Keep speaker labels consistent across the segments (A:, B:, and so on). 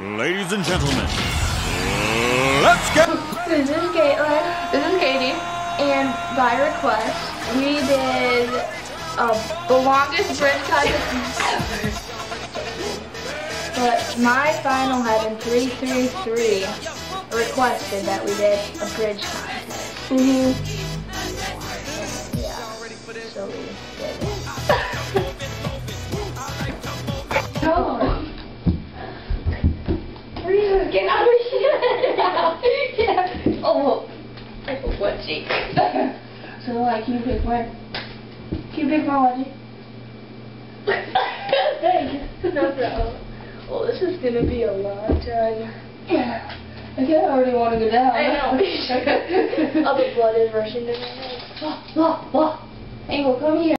A: Ladies and gentlemen, let's go!
B: This is Katelyn. This is Katy. And by request, we did uh, the longest bridge contest ever. But my final had been 333 requested that we did a bridge contest.
C: Mm-hmm.
B: Yeah. So we did it. Get out of here yeah. Oh, I have a so, like, can you pick one? Can you pick my wedgie? Thanks. No problem. Well, this is gonna be a long time. Yeah. I kinda already want to go down. I know. All the blood is rushing to my head. Blah, blah, blah. Angle, come here.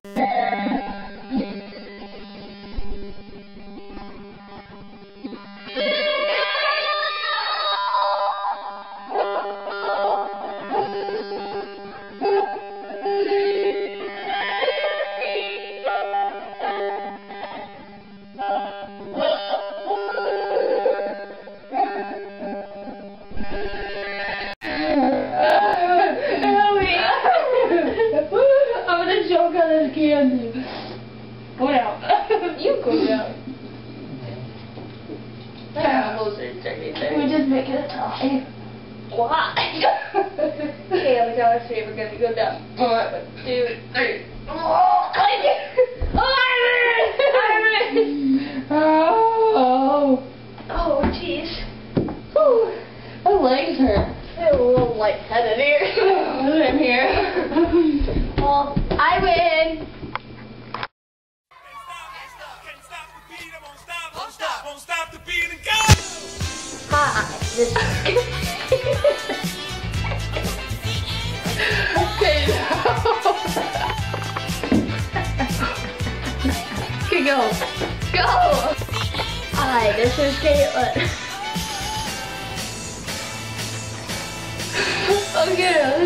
B: Candy. Go down. you go down. Yeah. We just make it oh, a tie. Why? okay, on the count of three, we're gonna go down. One, two, three. Oh, Ivan!
C: Oh,
B: oh, Oh, jeez.
C: Whew. my legs hurt.
B: I'm a little lightheaded here.
C: I'm here.
B: well, I win. This
C: Okay, go.
B: Go! Hi, this is Katelyn.
C: Okay.